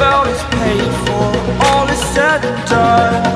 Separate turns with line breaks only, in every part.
is paid for. All is said and done.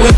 With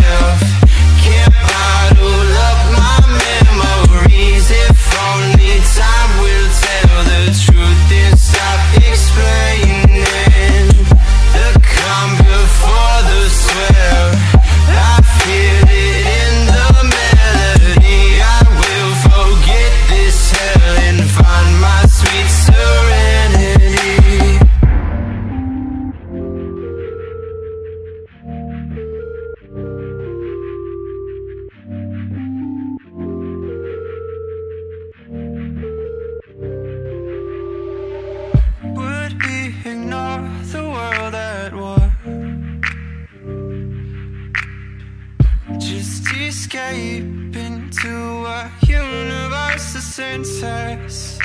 myself. Escape into a universe of senses.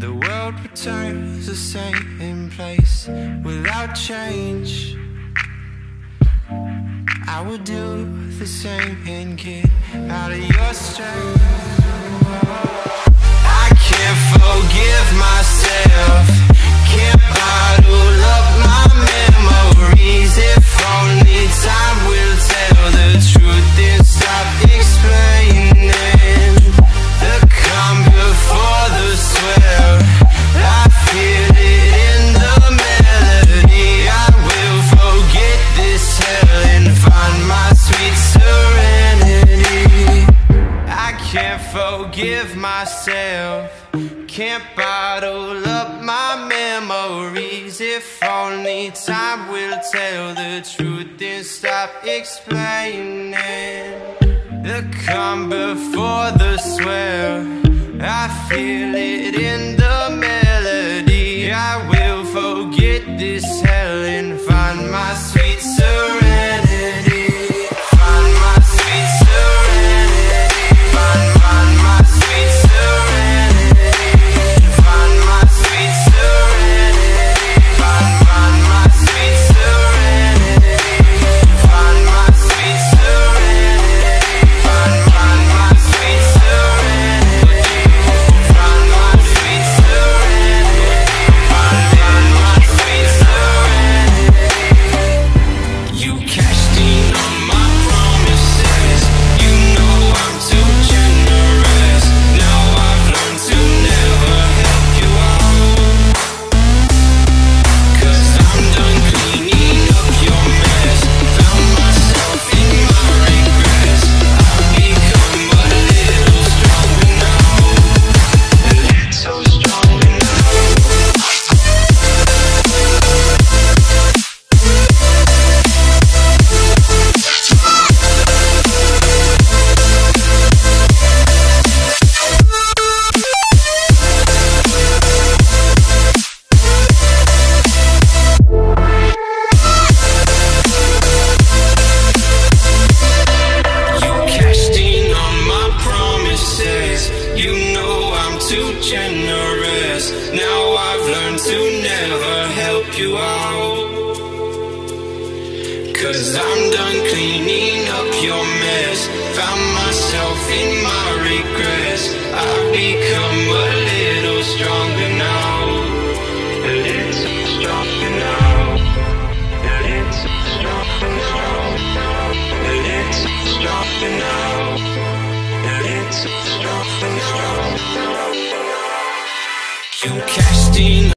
The world returns the same place without change. I would do the same and get out of your strength. Forgive myself. Can't bottle up my memories. If only time will tell the truth and stop explaining. The calm before the swell. I feel it in the melody. I will forget this hell and find my sweet serenity. Found myself in my
regrets. I've become a little strong.